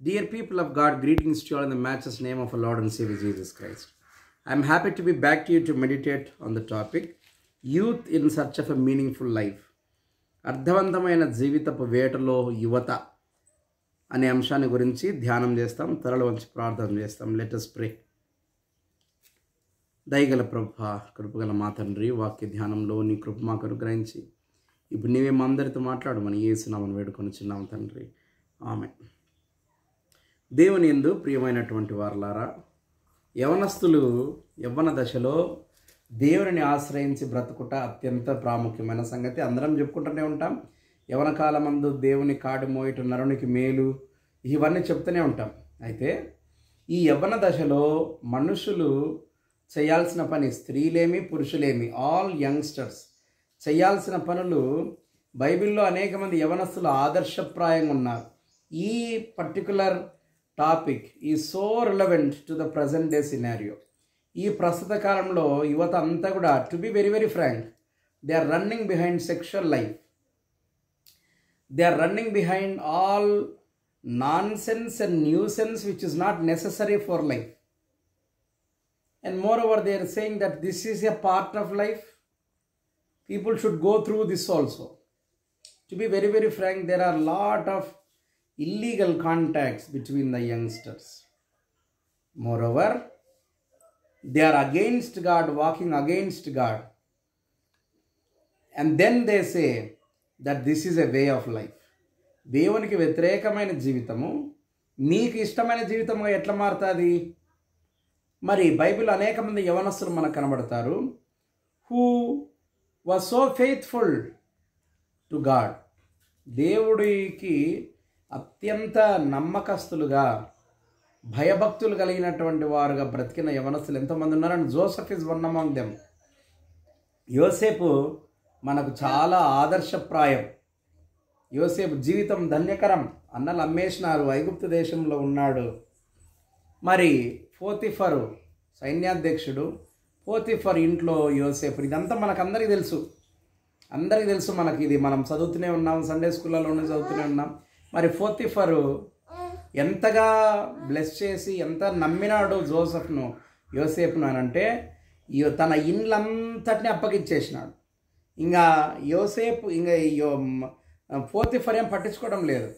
Dear people of God, greetings to you all in the matchless name of our Lord and Savior Jesus Christ. I'm happy to be back to you to meditate on the topic Youth in Search of a Meaningful Life. అర్థవంతమైన జీవితపు వేటలో యువత అనే అంశాన్ని గురించి ధ్యానం చేస్తాం త్వరలో వంచి ప్రార్థన చేస్తాం లెటస్ ప్రే దయగల ప్రభ కృపగల మా తండ్రి వాక్య ధ్యానంలో నీ కృప మాకు అనుగ్రహించి ఇప్పుడు నీవే మా అందరితో మాట్లాడమని ఏసునామని వేడుకొని చిన్నాము తండ్రి ఆమె దేవుని ఎందు ప్రియమైనటువంటి వారలారా యవనస్తులు యవ్వన దశలో దేవుని ఆశ్రయించి బ్రతుకుట అత్యంత ప్రాముఖ్యమైన సంగతి. అందరం చెప్పుకుంటూనే ఉంటాం. యవన కాలమందు దేవుని కాడి మోయట నరునికి మేలు ఇవన్నీ చెప్తూనే ఉంటాం. అయితే ఈ యవ్వన దశలో మనుషులు చేయాల్సిన పని స్త్రీలేమి పురుషులేమి ఆల్ యంగ్స్టర్స్ చేయాల్సిన పనులు బైబిల్లో అనేక మంది యవనస్తులు ఆదర్శప్రాయంగా ఉన్నారు. ఈ పర్టికులర్ టాపిక్ ఈ so relevant to the present day scenario ఈ ప్రస్తుత కాలంలో యువత అంతా కూడా to be very very frank they are running behind sexual life they are running behind all nonsense and nuisance which is not necessary for life and moreover they are saying that this is a part of life people should go through this also to be very very frank there are lot of illegal contacts between the youngsters. Moreover, they are against God, walking against God. And then they say that this is a way of life. దేవునికి వ్యతిరేకమైన జీవితము మీకు ఇష్టమైన జీవితంగా ఎట్లా మారుతుంది మరి Bible అనేక మంది యవనస్తులు మనకు కనబడతారు who was so faithful to God దేవుడికి అత్యంత నమ్మకస్తులుగా భయభక్తులు కలిగినటువంటి వారుగా బ్రతికిన యవనస్తులు ఎంతోమంది ఉన్నారని Joseph is one among them. యోసేపు మనకు చాలా ఆదర్శప్రాయం. యోసేపు జీవితం ధన్యకరం అన్నలు అమ్మేసినారు. ఐగుప్తు దేశంలో ఉన్నాడు. మరి పోతిఫరు సైన్యాధ్యక్షుడు పోతిఫర్ ఇంట్లో యోసేపు. ఇదంతా మనకందరికీ తెలుసు. అందరికీ తెలుసు మనకి ఇది. మనం చదువుతూనే ఉన్నాం సండే స్కూళ్ళలోనే చదువుతూనే ఉన్నాం. మరి ఫోర్తిఫరు ఎంతగా బ్లెస్ చేసి ఎంత నమ్మినాడు జోసఫ్ను యోసేపును అని అంటే తన ఇండ్లంతటిని అప్పగిచ్చేసినాడు ఇంకా యోసేపు ఇంకా ఫోర్తిఫర్ ఏం పట్టించుకోవడం లేదు.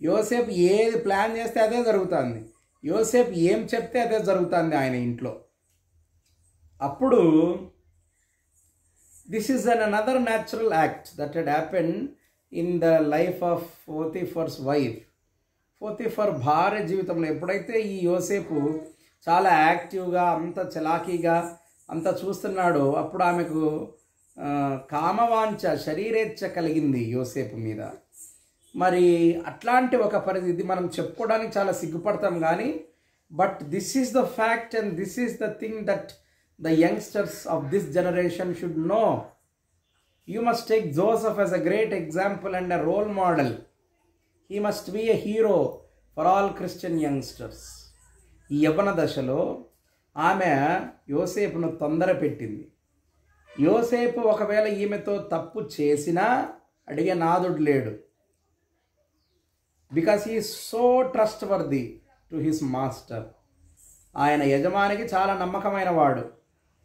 యోసేపు ఏది ప్లాన్ చేస్తే అదే జరుగుతుంది. యోసేపు ఏం చెప్తే అదే జరుగుతుంది ఆయన ఇంట్లో. అప్పుడు this is an another natural act that had happen in the life of Potiphar's wife. Potiphar భార్య జీవితంలో ఎప్పుడైతే ఈ యోసేపు చాలా యాక్టివ్గా అంత చలాకీగా అంత చూస్తున్నాడో అప్పుడు ఆమెకు కామవాంఛ శరీరేచ్ఛ కలిగింది యోసేపు మీద. మరి అట్లాంటి ఒక పరిస్థితి మనం చెప్పుకోవడానికి చాలా సిగ్గుపడతాం కానీ but this is the fact and this is the thing that the youngsters of this generation should know. You must take Joseph as a great example and a role model he must be a hero for all Christian youngsters ఈ యవన దశలో ఆమె యోసేపును తొందర పెట్టింది. యోసేపు ఒకవేళ ఈమెతో తప్పు చేసినా అడిగే నాదుడు లేడు. Because he so trustworthy to his master ఆయన యజమానికి చాలా నమ్మకమైన వాడు.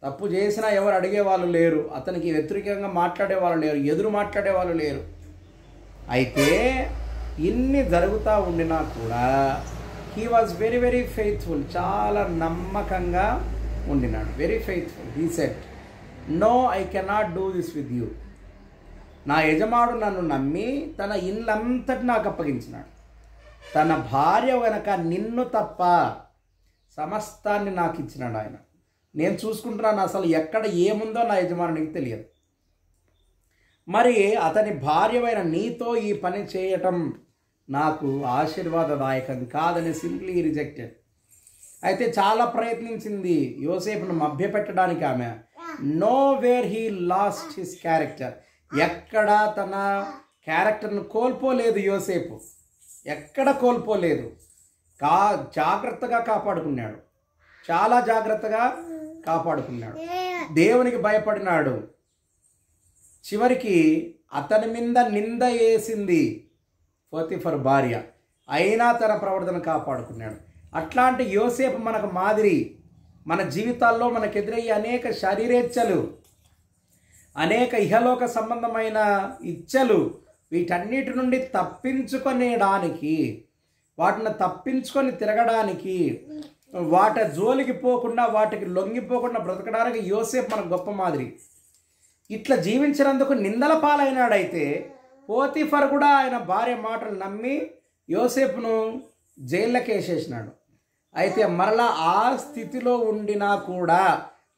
తప్పు చేసినా ఎవరు అడిగేవాళ్ళు లేరు. అతనికి వ్యతిరేకంగా మాట్లాడే వాళ్ళు లేరు. ఎదురు మాట్లాడే వాళ్ళు లేరు. అయితే ఇన్ని జరుగుతూ ఉండినా కూడా he was very very faithful చాలా నమ్మకంగా ఉండినాడు. Very faithful he said no I cannot do this with you నా యజమాడు నన్ను నమ్మి తన ఇల్లంతటి నాకు అప్పగించినాడు. తన భార్య వెనక నిన్ను తప్ప సమస్తాన్ని నాకు ఇచ్చినాడు ఆయన. నేను చూసుకుంటున్నాను అసలు ఎక్కడ ఏముందో నా యజమానునికి తెలియదు. మరి అతని భార్యమైన నీతో ఈ పని చేయటం నాకు ఆశీర్వాదదాయకం కాదని సింప్లీ రిజెక్టెడ్. అయితే చాలా ప్రయత్నించింది యోసేపును మభ్యపెట్టడానికి ఆమె. Nowhere he lost his character ఎక్కడ తన క్యారెక్టర్ను కోల్పోలేదు యోసేపు. ఎక్కడ కోల్పోలేదు. కా జాగ్రత్తగా కాపాడుకున్నాడు. చాలా జాగ్రత్తగా కాపాడుకున్నాడు. దేవునికి భయపడినాడు. చివరికి అతని మీద నింద వేసింది పోతిఫర్ భార్య. అయినా తన ప్రవర్తన కాపాడుకున్నాడు. అట్లాంటి యోసేపు మనకు మాదిరి మన జీవితాల్లో మనకు ఎదురయ్యే అనేక శరీరేచ్ఛలు అనేక ఇహలోక సంబంధమైన ఇచ్చలు వీటన్నిటి నుండి తప్పించుకొనేడానికి వాటిని తప్పించుకొని తిరగడానికి వాటి జోలికి పోకుండా వాటికి లొంగిపోకుండా బ్రతకడానికి యోసేపు మన గొప్ప మాదిరి. ఇట్లా జీవించినందుకు నిందల పాలైనాడైతే పోతిఫర్ కూడా ఆయన భార్య మాటలు నమ్మి యోసేపును జైల్లోకి వేసేసినాడు. అయితే మరలా ఆ స్థితిలో ఉండినా కూడా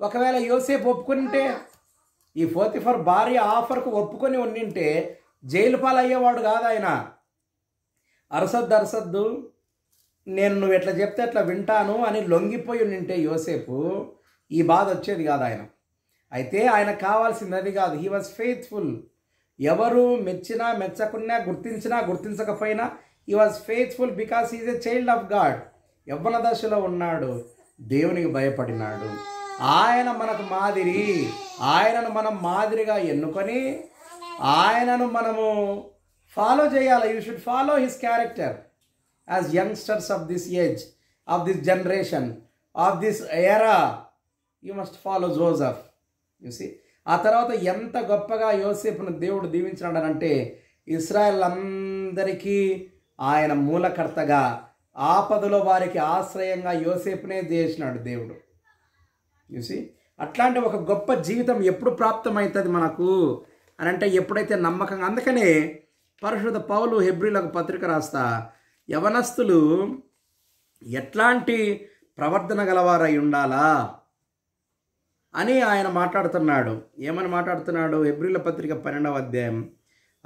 ఒకవేళ యోసేపు ఒప్పుకుంటే ఈ పోతిఫర్ భార్య ఆఫర్కు ఒప్పుకొని ఉండింటే జైలు పాలయ్యేవాడు కాదు ఆయన. అరసద్దు అరసద్దు నేను నువ్వు ఎట్లా చెప్తే అట్లా వింటాను అని లొంగిపోయి ఉంటే యోసేపు ఈ బాధ వచ్చేది కాదు ఆయన. అయితే ఆయన కావాల్సింది అది కాదు. హీ వాజ్ ఫెయిత్ఫుల్ ఎవరు మెచ్చినా మెచ్చకున్నా గుర్తించినా గుర్తించకపోయినా he was faithful because is a child of God యవ్వన దశలో ఉన్నాడు. దేవునికి భయపడినాడు. ఆయన మనకు మాదిరి ఆయనను మనం మాదిరిగా ఎన్నుకొని ఆయనను మనము ఫాలో చేయాలి. You should follow his character as youngsters of this age of this generation of this era you must follow Joseph చూసి ఆ తర్వాత ఎంత గొప్పగా యోసేపును దేవుడు దీవించినాడనంటే ఇస్రాయల్ అందరికీ ఆయన మూలకర్తగా ఆపదలో వారికి ఆశ్రయంగా యోసేపునే చేసినాడు దేవుడు. చూసి అట్లాంటి ఒక గొప్ప జీవితం ఎప్పుడు ప్రాప్తమవుతుంది మనకు అని అంటే ఎప్పుడైతే నమ్మకంగా అందుకనే పరిశుద్ధ పౌలు హెబ్రిలకు పత్రిక రాస్తా యవనస్తులు ఎట్లాంటి ప్రవర్తన గలవారై ఉండాలా అని ఆయన మాట్లాడుతున్నాడు. ఏమని మాట్లాడుతున్నాడు? ఎబ్రిల పత్రిక పన్నెండవ అధ్యాయం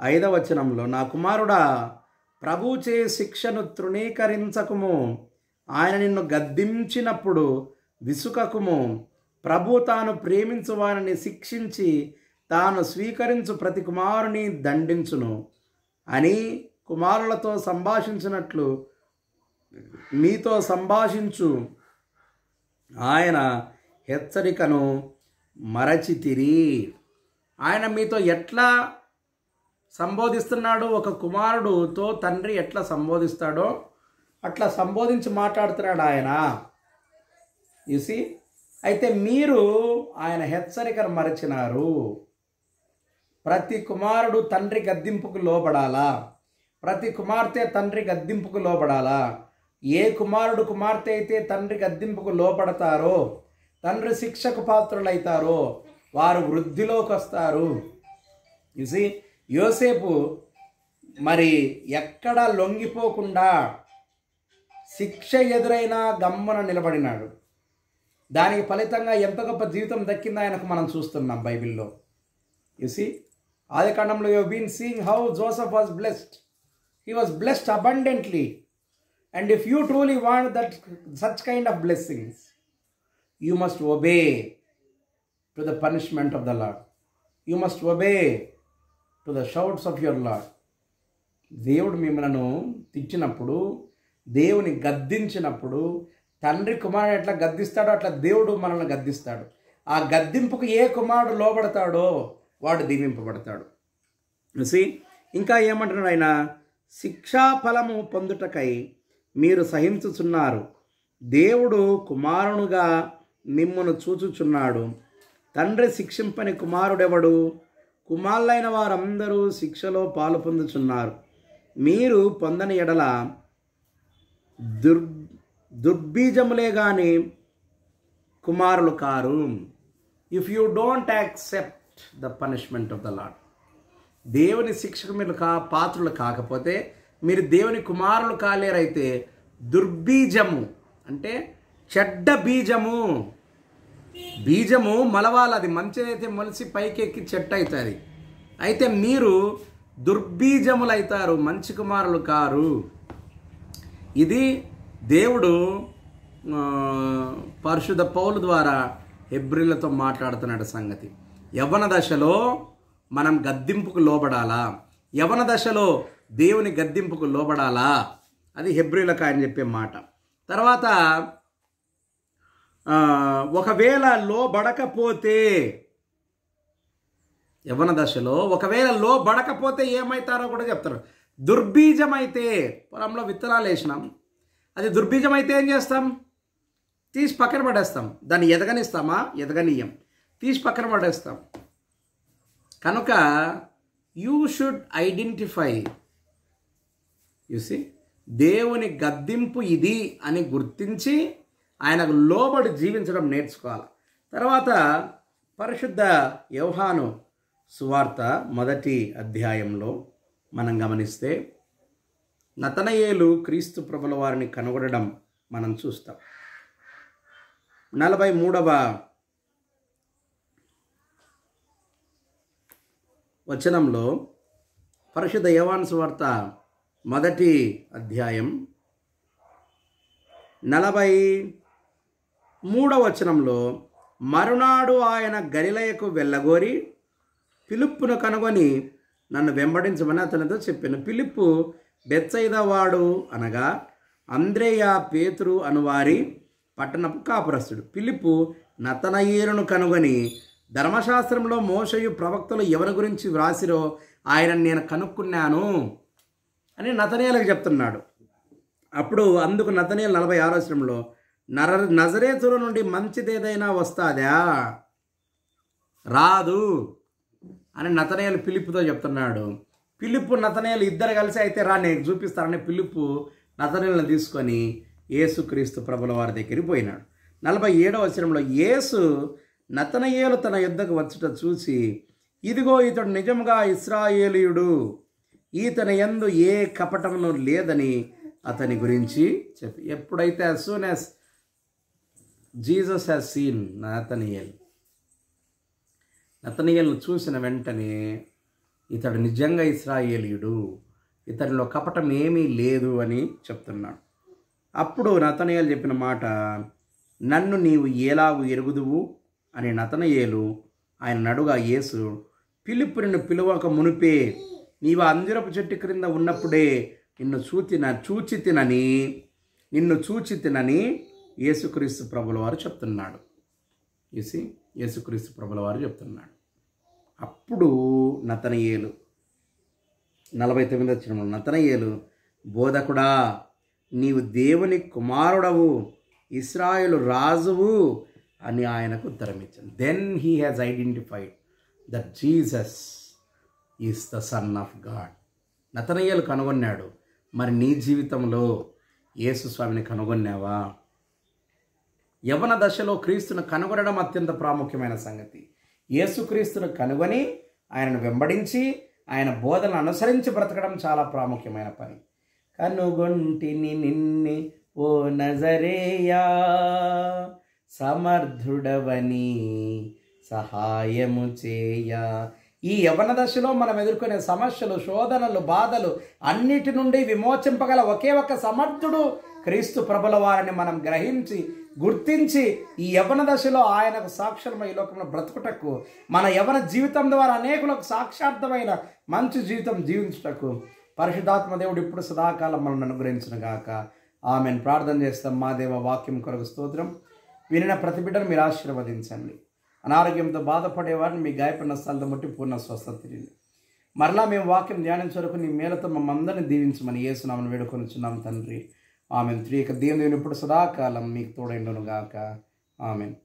ఐదవ వచనంలో నా కుమారుడా ప్రభుచే శిక్షను తృణీకరించకుము. ఆయన నిన్ను గద్దించినప్పుడు విసుకకుము. ప్రభు తాను ప్రేమించు వారిని శిక్షించి తాను స్వీకరించు ప్రతి కుమారుని దండించును అని కుమారులతో సంభాషించినట్లు మీతో సంభాషించు. ఆయన హెచ్చరికను మరచితిరి. ఆయన మీతో ఎట్లా సంబోధిస్తున్నాడు ఒక కుమారుడుతో తండ్రి ఎట్లా సంబోధిస్తాడో అట్లా సంబోధించి మాట్లాడుతున్నాడు ఆయన. చూసి అయితే మీరు ఆయన హెచ్చరికను మరచినారు. ప్రతి కుమారుడు తండ్రి గద్దింపుకు లోబడాలా? ప్రతి కుమార్తె తండ్రి గద్దింపుకు లోపడాలా ఏ కుమారుడు కుమార్తె అయితే తండ్రి గద్దింపుకు లోపడతారో తండ్రి శిక్షకు పాత్రులైతారో వారు వృద్ధిలోకి వస్తారు చూసి యోసేపు మరి ఎక్కడ లొంగిపోకుండా శిక్ష ఎదురైనా గమ్మున నిలబడినాడు. దానికి ఫలితంగా ఎంత గొప్ప జీవితం దక్కిందో ఆయనకు మనం చూస్తున్నాం బైబిల్లో. యుసి ఆది కాండంలో you been seeing how Joseph was blessed he was blessed abundantly and if you truly want that such kind of blessings you must obey to the punishment of the Lord you must obey to the shouts of your Lord దేవుడు మిమ్మల్ని తిచ్చినప్పుడు దేవుని గద్దించినప్పుడు తండ్రి కుమారుడు ఎట్లా గద్దిస్తాడో అట్లా దేవుడు మనల్ని గద్దిస్తాడు. ఆ గద్దింపుకు ఏ కుమారుడు లోబడతాడో వాడు దీవింపబడతాడు. సి ఇంకా ఏమంటున్నాడు ఆయన? శిక్షా ఫలము పొందుటకై మీరు సహించుచున్నారు. దేవుడు కుమారునుగా మిమ్మును చూచుచున్నాడు. తండ్రి శిక్షింపని కుమారుడెవడు? కుమారులైన వారందరూ శిక్షలో పాలు పొందుచున్నారు మీరు పొందని ఎడల దుర్ దుర్బీజములే కానీ కుమారులు car. If you don't accept the punishment of the Lord దేవుని శిక్షకు మీరు కా పాత్రులు కాకపోతే మీరు దేవుని కుమారులు కాలేరైతే దుర్బీజము అంటే చెడ్డ బీజము. బీజము మలవాలి అది మంచిదైతే మలిసి పైకెక్కి చెట్టు అవుతుంది అయితే మీరు దుర్బీజములు అవుతారు మంచి కుమారులు కారు. ఇది దేవుడు పరిశుద్ధ పౌలు ద్వారా ఎబ్రిలతో మాట్లాడుతున్నాడు సంగతి. యవ్వన దశలో మనం గద్దింపుకు లోబడాలా? యవన దశలో దేవుని గద్దింపుకు లోబడాలా? అది హెబ్రిలకు ఆయన చెప్పే మాట. తర్వాత ఒకవేళ లోబడకపోతే యవన దశలో ఒకవేళ లోబడకపోతే ఏమవుతారో కూడా చెప్తారు. దుర్బీజమైతే పొలంలో విత్తనాలు వేసినాం. అది దుర్బీజమైతే ఏం చేస్తాం? తీసి పక్కన పడేస్తాం. దాన్ని ఎదగనిస్తామా? ఎదగనీయం. తీసి పక్కన పడేస్తాం. కనుక యూ షుడ్ ఐడెంటిఫై యూసి దేవుని గద్దింపు ఇది అని గుర్తించి ఆయనకు లోబడి జీవించడం నేర్చుకోవాలి. తర్వాత పరిశుద్ధ యోహాను సువార్త మొదటి అధ్యాయంలో మనం గమనిస్తే నతనయేలు క్రీస్తు ప్రభుల వారిని కనుగొనడం మనం చూస్తాం. నలభై మూడవ వచనంలో పరిశుద్ధ యవాన్స్ వార్త మొదటి అధ్యాయం నలభై మూడవ వచనంలో మరునాడు ఆయన గలిలయకు వెళ్ళగోరి పిలుపును కనుగొని నన్ను వెంబడించమని అతనితో చెప్పాను. పిలుపు బెచ్చైదవాడు అనగా అంద్రేయ పేతురు అనువారి పట్టణపు కాపురస్తుడు. పిలుపు నతనయ్యేరును కనుగొని ధర్మశాస్త్రంలో మోషయు ప్రవక్తలు ఎవరి గురించి వ్రాసిరో ఆయన నేను కనుక్కున్నాను అని నతనీయులకు చెప్తున్నాడు. అప్పుడు అందుకు నతనీయులు నలభై ఆరోచనంలో నర నజరేతుల నుండి మంచిదేదైనా వస్తాదా? రాదు అని నతనేలు పిలుపుతో చెప్తున్నాడు. పిలుపు నతనీయులు ఇద్దరు కలిసి అయితే రా నేను చూపిస్తారని పిలుపు నతనేలను తీసుకొని యేసుక్రీస్తు ప్రభుల వారి దగ్గరికి పోయినాడు. నలభై ఏడవ వచనంలో యేసు నతనయేలు తన యుద్ధకు వచ్చుట చూసి ఇదిగో ఇతడు నిజంగా ఇస్రాయేలీయుడు. ఈతని ఎందు ఏ కపటమును లేదని అతని గురించి చెప్పి ఎప్పుడైతే as soon as Jesus has seen Nathanael నతనియల్ను చూసిన వెంటనే ఇతడు నిజంగా ఇస్రాయేలీయుడు ఇతనిలో కపటం ఏమీ లేదు అని చెప్తున్నాడు. అప్పుడు నతనియల్ చెప్పిన మాట నన్ను నీవు ఎలాగూ ఎరుగుదువు? అని నతనయేలు ఆయన నడుగా యేసు పిలుపు నిన్ను పిలువక మునిపే నీవు అంజరపు చెట్టు క్రింద ఉన్నప్పుడే నిన్ను చూచిన చూచి తినని నిన్ను చూచి తినని యేసుక్రీస్తు ప్రభుల వారు చెప్తున్నాడు యేసి యేసుక్రీస్తు ప్రభుల వారు చెప్తున్నాడు. అప్పుడు నతనయేలు నలభై తొమ్మిది వచ్చిన నతనయేలు బోధకుడా నీవు దేవుని కుమారుడవు ఇస్రాయేలు రాజువు అని ఆయనకు ఉత్తరం ఇచ్చాను then he has identified that Jesus is the son of God నతనయ్యలు కనుగొన్నాడు. మరి నీ జీవితంలో యేసు స్వామిని కనుగొన్నావా? యవన దశలో క్రీస్తును కనుగొనడం అత్యంత ప్రాముఖ్యమైన సంగతి. యేసుక్రీస్తును కనుగొని ఆయనను వెంబడించి ఆయన బోధనను అనుసరించి బ్రతకడం చాలా ప్రాముఖ్యమైన పని. కనుగొంటిని నిన్నే ఓ నజరేయా సమర్థుడవని సహాయము చేయ. ఈ యవన దశలో మనం ఎదుర్కొనే సమస్యలు శోధనలు బాధలు అన్నిటి నుండి విమోచింపగల ఒకే ఒక సమర్థుడు క్రీస్తు ప్రభుల వారిని మనం గ్రహించి గుర్తించి ఈ యవన దశలో ఆయనకు సాక్షరమై ఈ లోకంలో బ్రతుకుటకు మన యవన జీవితం ద్వారా అనేకులకు సాక్షార్థమైన మంచి జీవితం జీవించుటకు పరిశుద్ధాత్మ దేవుడు ఇప్పుడు సదాకాలం మనం అనుగ్రహించిన గాక. ఆమెను. ప్రార్థన చేస్తాం. మా దేవ వాక్యం కొరకు స్తోత్రం. వినిన ప్రతి బిడ్డను మీరు ఆశీర్వదించండి. అనారోగ్యంతో బాధపడేవారిని మీ గాయపడిన స్థలంతో బట్టి పూర్ణ స్వస్థత తిరిగింది. మరలా మేము వాక్యం ధ్యానించరకు నీ మేలతో మమ్మందరిని దీవించమని ఏసునామని వేడుకొనిచున్నాం తండ్రి. ఆమె త్రీ యొక్క దీని ఇప్పుడు సదాకాలం మీకు తోడైండును గాక ఆమెను.